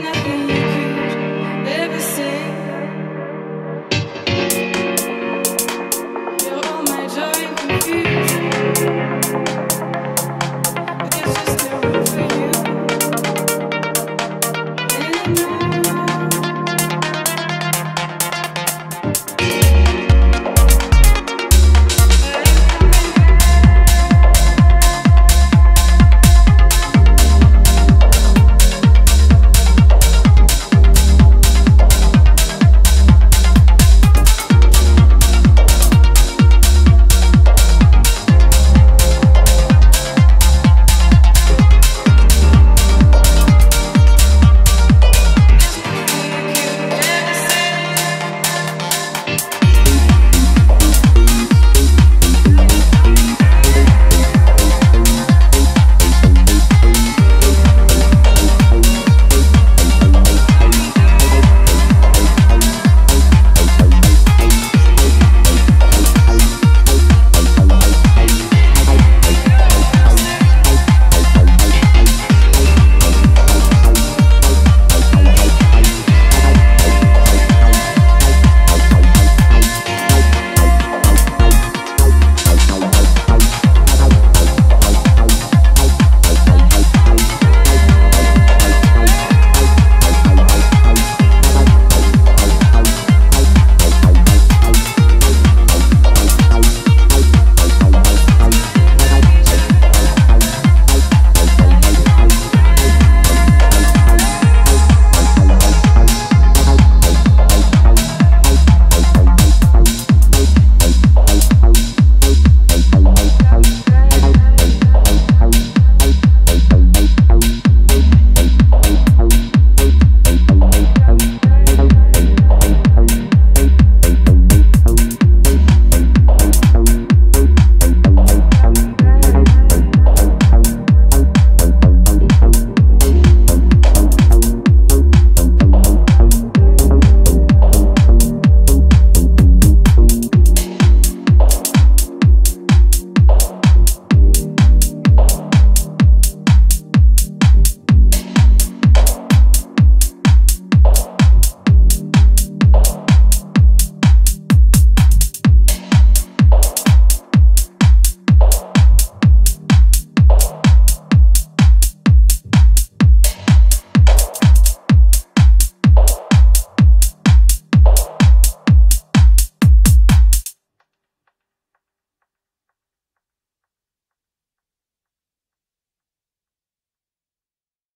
nothing